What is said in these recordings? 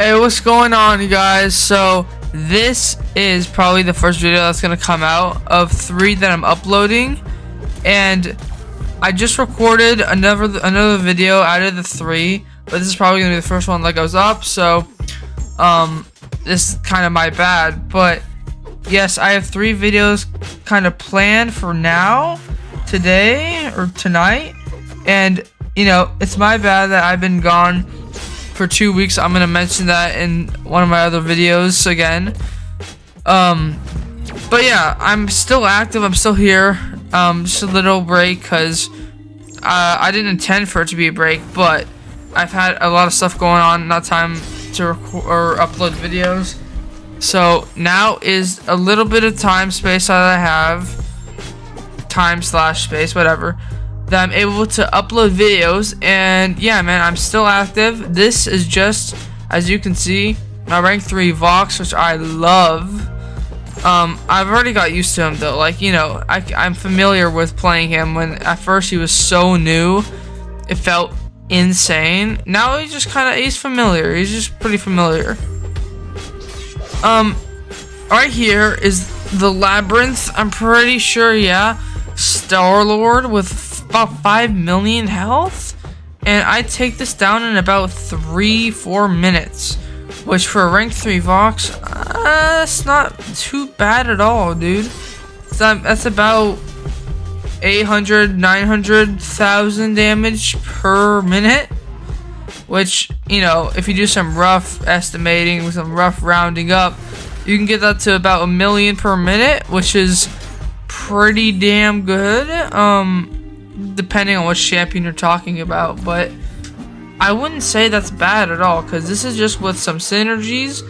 Hey, what's going on, you guys? So, this is probably the first video that's gonna come out of three that I'm uploading, and I just recorded another another video out of the three, but this is probably gonna be the first one that goes up. So, um, this is kind of my bad, but yes, I have three videos kind of planned for now, today or tonight, and you know, it's my bad that I've been gone for two weeks. I'm gonna mention that in one of my other videos again. Um, but yeah, I'm still active. I'm still here. Um, just a little break because uh, I didn't intend for it to be a break, but I've had a lot of stuff going on. Not time to record or upload videos. So now is a little bit of time space that I have. Time slash space, whatever that I'm able to upload videos. And yeah man I'm still active. This is just as you can see my rank 3 Vox which I love. Um, I've already got used to him though. Like you know I, I'm familiar with playing him. When at first he was so new it felt insane. Now he's just kind of he's familiar. He's just pretty familiar. Um right here is the labyrinth. I'm pretty sure yeah. Star Lord with about 5 million health. And I take this down in about 3-4 minutes. Which for a rank 3 Vox, uh, that's not too bad at all, dude. that's about 800, 900,000 damage per minute. Which, you know, if you do some rough estimating with some rough rounding up, you can get that to about a million per minute, which is pretty damn good. Um, depending on what champion you're talking about, but I wouldn't say that's bad at all, because this is just with some synergies,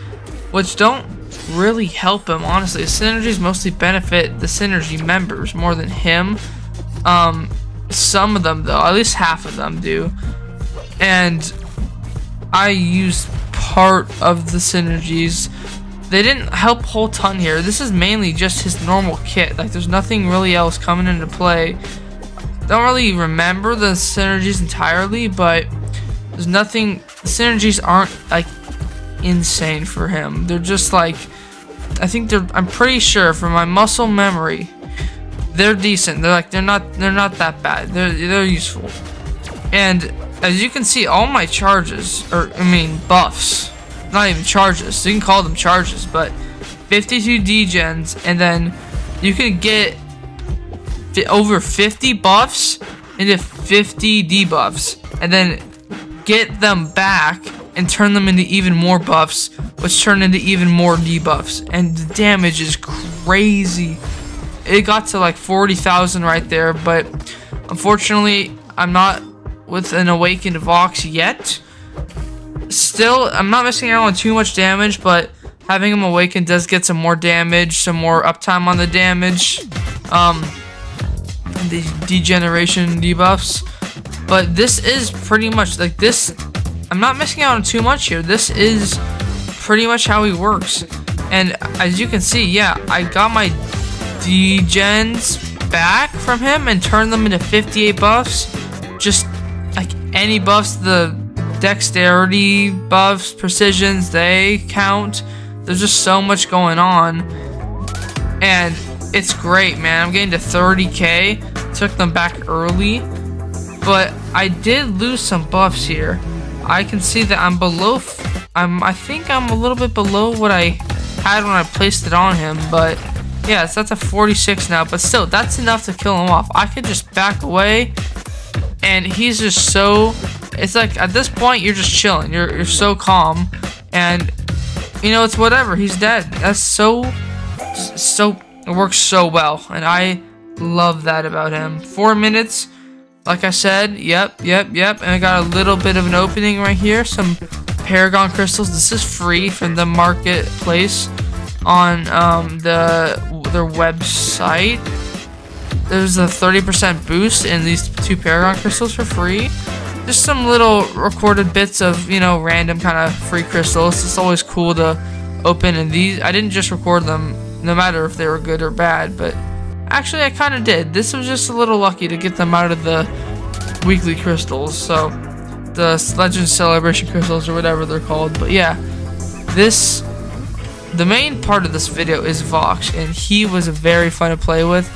which don't really help him, honestly. The synergies mostly benefit the synergy members more than him. Um, some of them, though, at least half of them do. And I used part of the synergies. They didn't help whole ton here. This is mainly just his normal kit. Like, there's nothing really else coming into play don't really remember the synergies entirely, but there's nothing. The synergies aren't like insane for him. They're just like I think they're. I'm pretty sure from my muscle memory, they're decent. They're like they're not. They're not that bad. They're they're useful. And as you can see, all my charges, or I mean buffs, not even charges. You can call them charges, but 52 degens, and then you can get over 50 buffs into 50 debuffs and then get them back and turn them into even more buffs which turn into even more debuffs. And the damage is crazy. It got to like 40,000 right there but unfortunately I'm not with an awakened Vox yet. Still I'm not missing out on too much damage but having him awakened does get some more damage some more uptime on the damage. Um the degeneration debuffs. But this is pretty much like this. I'm not missing out on too much here. This is pretty much how he works. And as you can see, yeah, I got my degens back from him and turned them into 58 buffs. Just like any buffs, the dexterity buffs, precisions, they count. There's just so much going on. And it's great, man. I'm getting to 30k took them back early. But I did lose some buffs here. I can see that I'm below... I'm, I think I'm a little bit below what I had when I placed it on him. But yeah, so that's a 46 now. But still, that's enough to kill him off. I could just back away. And he's just so... It's like, at this point, you're just chilling. You're, you're so calm. And, you know, it's whatever. He's dead. That's so... So... It works so well. And I Love that about him. Four minutes. Like I said, yep, yep, yep. And I got a little bit of an opening right here. Some Paragon crystals. This is free from the marketplace on um, the their website. There's a 30% boost in these two Paragon crystals for free. Just some little recorded bits of, you know, random kind of free crystals. It's always cool to open and these I didn't just record them no matter if they were good or bad, but Actually, I kind of did. This was just a little lucky to get them out of the weekly crystals. So, the Legend Celebration crystals or whatever they're called. But yeah, this the main part of this video is Vox, and he was a very fun to play with.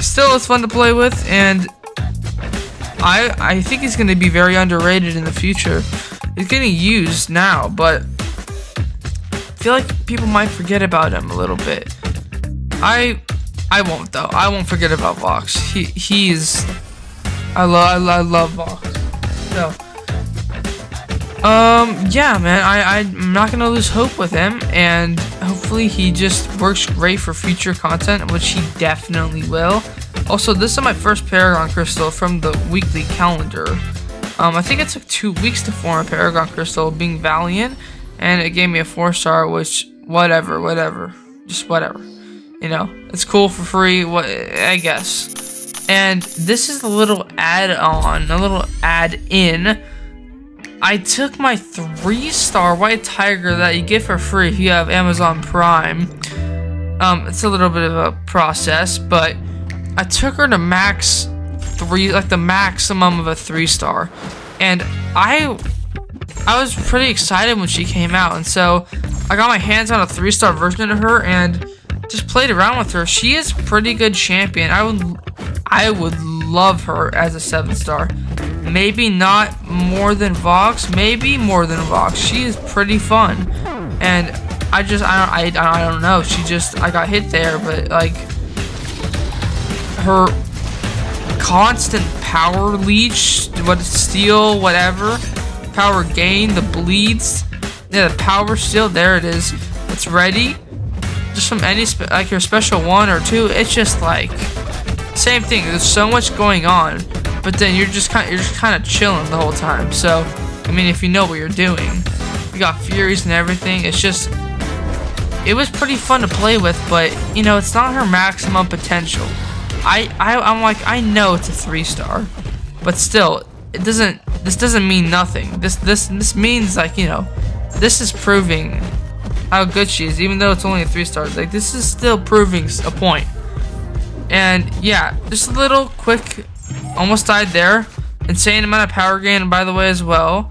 Still is fun to play with, and I I think he's going to be very underrated in the future. He's getting used now, but I feel like people might forget about him a little bit. I I won't though. I won't forget about Vox. He he's I love I love Vox. So um, yeah, man, I, I'm not gonna lose hope with him, and hopefully he just works great for future content, which he definitely will. Also, this is my first Paragon Crystal from the weekly calendar. Um, I think it took two weeks to form a Paragon Crystal, being Valiant, and it gave me a 4-star, which, whatever, whatever, just whatever. You know, it's cool for free, what I guess. And this is a little add-on, a little add-in I took my three star white tiger that you get for free if you have Amazon Prime. Um, it's a little bit of a process, but I took her to max three, like the maximum of a three star, and I, I was pretty excited when she came out, and so I got my hands on a three star version of her and just played around with her. She is pretty good champion. I would, I would love her as a seven star. Maybe not more than Vox. Maybe more than Vox. She is pretty fun. And I just, I don't, I, I don't know. She just, I got hit there, but like, her constant power leech, what steal, whatever, power gain, the bleeds, yeah, the power steal, there it is. It's ready. Just from any, like your special one or two, it's just like, same thing. There's so much going on but then you're just kind you're just kind of chilling the whole time. So, I mean, if you know what you're doing, you got Furies and everything. It's just it was pretty fun to play with, but you know, it's not her maximum potential. I, I I'm like I know it's a three star, but still, it doesn't. This doesn't mean nothing. This this this means like you know, this is proving how good she is, even though it's only a three stars. Like this is still proving a point. And yeah, just a little quick Almost died there. Insane amount of power gain, by the way, as well.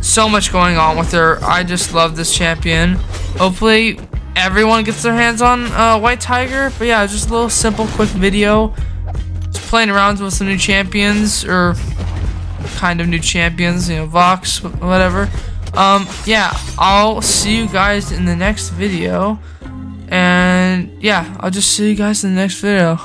So much going on with her. I just love this champion. Hopefully, everyone gets their hands on uh, White Tiger. But yeah, just a little simple, quick video. Just playing around with some new champions, or kind of new champions, you know, Vox, whatever. Um, yeah, I'll see you guys in the next video. And yeah, I'll just see you guys in the next video.